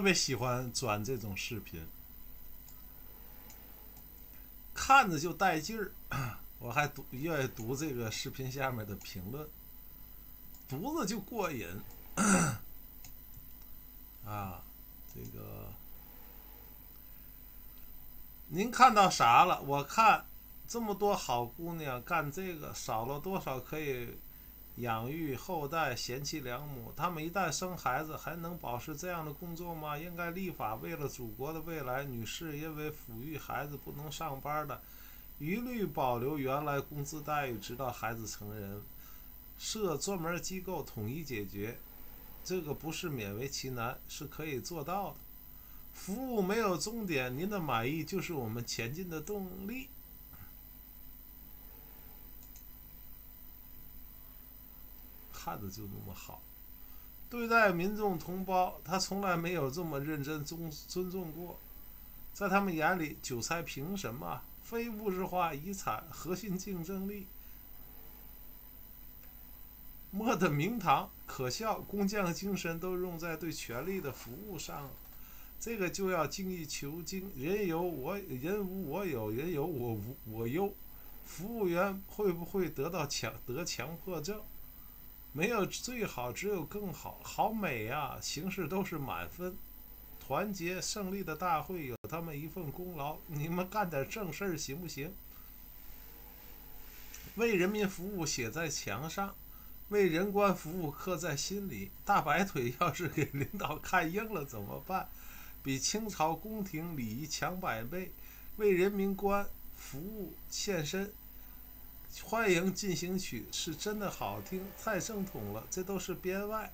特别喜欢转这种视频，看着就带劲儿。我还读愿意读这个视频下面的评论，读着就过瘾。啊，这个您看到啥了？我看这么多好姑娘干这个，少了多少可以养育后代、贤妻良母？她们一旦生孩子，还能保持这样的工作吗？应该立法，为了祖国的未来，女士因为抚育孩子不能上班的。一律保留原来工资待遇，直到孩子成人，设专门机构统一解决。这个不是勉为其难，是可以做到的。服务没有终点，您的满意就是我们前进的动力。看着就那么好，对待民众同胞，他从来没有这么认真尊尊重过。在他们眼里，韭菜凭什么？非物质化遗产核心竞争力，莫的名堂可笑，工匠精神都用在对权力的服务上了。这个就要精益求精，人有我人无我有，人有我无我优。服务员会不会得到强得强迫症？没有最好，只有更好。好美呀，形式都是满分。团结胜利的大会有他们一份功劳，你们干点正事儿行不行？为人民服务写在墙上，为人官服务刻在心里。大白腿要是给领导看硬了怎么办？比清朝宫廷礼仪强百倍。为人民官服务献身，欢迎进行曲是真的好听，太正统了，这都是编外，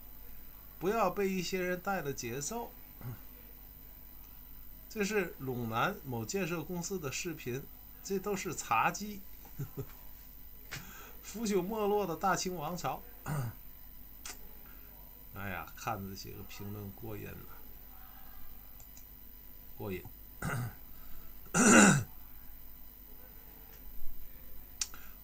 不要被一些人带了节奏。这是陇南某建设公司的视频，这都是茶几。腐朽没落的大清王朝。哎呀，看这些个评论过瘾了，过瘾。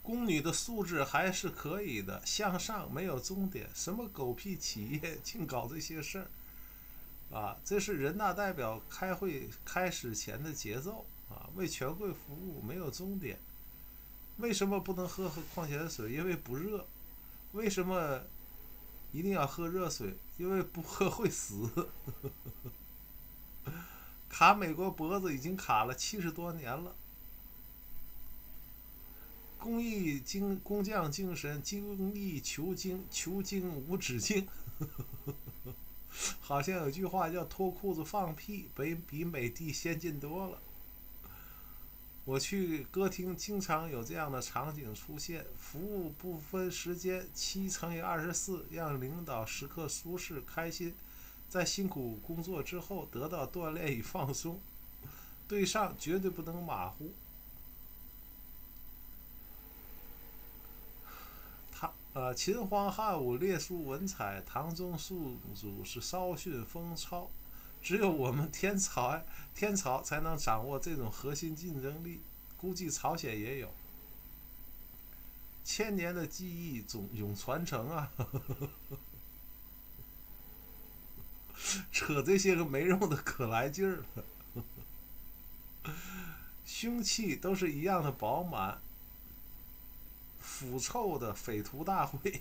宫女的素质还是可以的，向上没有终点。什么狗屁企业，净搞这些事儿。啊，这是人大代表开会开始前的节奏啊！为权贵服务没有终点。为什么不能喝喝矿泉水？因为不热。为什么一定要喝热水？因为不喝会死。卡美国脖子已经卡了七十多年了。工艺精工匠精神，精益求精，求精无止境。好像有句话叫“脱裤子放屁”，比比美的先进多了。我去歌厅，经常有这样的场景出现：服务不分时间，七乘以二十四，让领导时刻舒适开心，在辛苦工作之后得到锻炼与放松。对上绝对不能马虎。秦皇汉武列书文采，唐宗宋祖是稍逊风骚，只有我们天朝天朝才能掌握这种核心竞争力，估计朝鲜也有，千年的记忆总永传承啊！扯这些个没用的可来劲儿了，凶器都是一样的饱满。腐臭的匪徒大会。